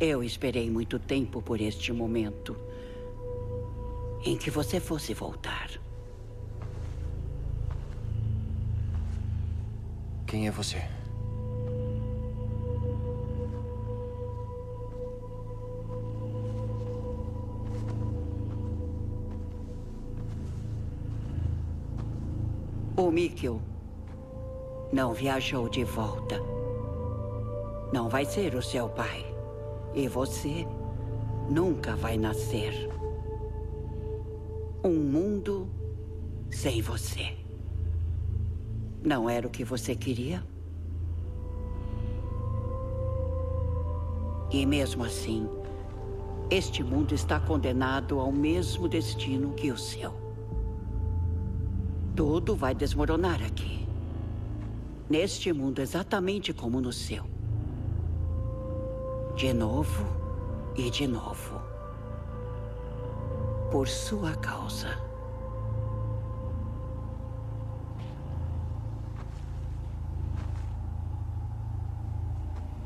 Eu esperei muito tempo por este momento em que você fosse voltar. Quem é você? O Mikkel não viajou de volta. Não vai ser o seu pai. E você nunca vai nascer. Um mundo sem você. Não era o que você queria? E mesmo assim, este mundo está condenado ao mesmo destino que o seu. Tudo vai desmoronar aqui. Neste mundo, exatamente como no seu. De novo e de novo. Por sua causa.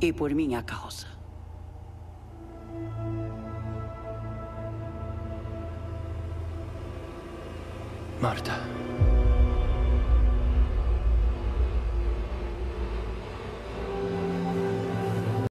E por minha causa. Marta.